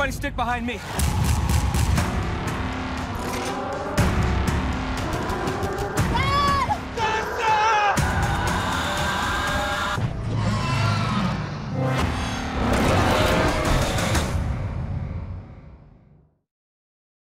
Everybody stick behind me.